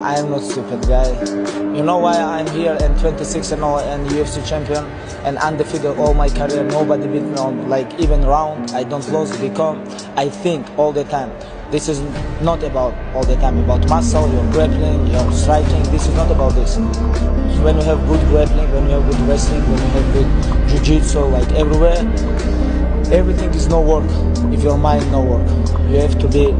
I am not stupid guy. You know why I'm here and 26 and all and UFC champion and undefeated all my career. Nobody beat me on like even round. I don't lose because I think all the time. This is not about all the time about muscle, your grappling, your striking. This is not about this. When you have good grappling, when you have good wrestling, when you have good jiu-jitsu, like everywhere, everything is no work. If your mind no work, you have to be